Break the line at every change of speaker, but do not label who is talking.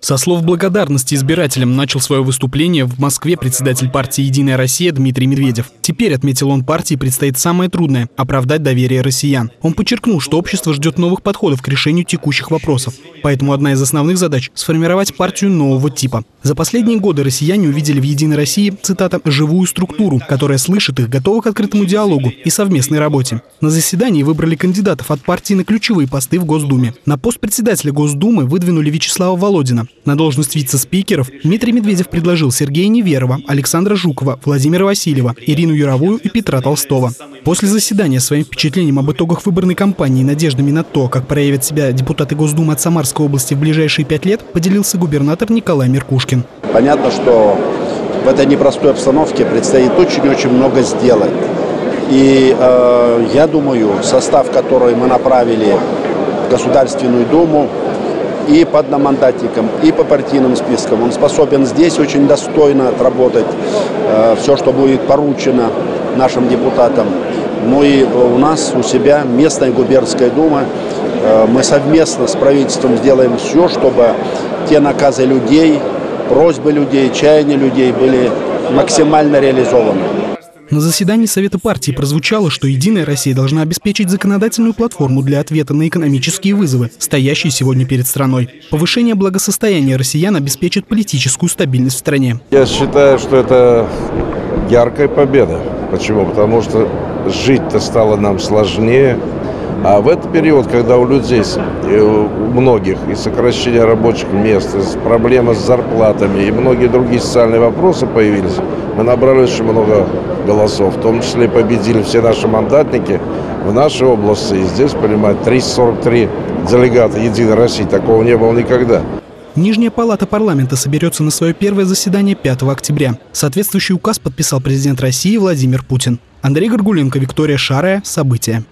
Со слов благодарности избирателям начал свое выступление в Москве председатель партии «Единая Россия» Дмитрий Медведев. Теперь, отметил он, партии предстоит самое трудное – оправдать доверие россиян. Он подчеркнул, что общество ждет новых подходов к решению текущих вопросов. Поэтому одна из основных задач – сформировать партию нового типа. За последние годы россияне увидели в «Единой России», цитата, «живую структуру, которая слышит их, готова к открытому диалогу и совместной работе». На заседании выбрали кандидатов от партии на ключевые посты в Госдуме. На пост председателя Госдумы выдвинули Вячеслава Володина. На должность вице-спикеров Дмитрий Медведев предложил Сергея Неверова, Александра Жукова, Владимира Васильева, Ирину Юровую и Петра Толстого. После заседания своим впечатлением об итогах выборной кампании и надеждами на то, как проявят себя депутаты Госдумы от Самарской области в ближайшие пять лет, поделился губернатор Николай Меркушкин.
Понятно, что в этой непростой обстановке предстоит очень-очень много сделать. И э, я думаю, состав, который мы направили в Государственную Думу, и по одномандатникам, и по партийным спискам. Он способен здесь очень достойно отработать э, все, что будет поручено нашим депутатам. Ну и у нас, у себя, местная губернская дума, э, мы совместно с правительством сделаем все, чтобы те наказы людей, просьбы людей, чаяния людей были максимально реализованы.
На заседании Совета партии прозвучало, что «Единая Россия» должна обеспечить законодательную платформу для ответа на экономические вызовы, стоящие сегодня перед страной. Повышение благосостояния россиян обеспечит политическую стабильность в стране.
Я считаю, что это яркая победа. Почему? Потому что жить-то стало нам сложнее, а в этот период, когда у людей, у многих и сокращение рабочих мест, и проблемы с зарплатами и многие другие социальные вопросы появились, мы набрали очень много голосов. В том числе победили все наши мандатники в нашей области. И здесь, понимаете, 343 делегата Единой России. Такого не было никогда.
Нижняя палата парламента соберется на свое первое заседание 5 октября. Соответствующий указ подписал президент России Владимир Путин. Андрей Горгуленко, Виктория Шарая. События.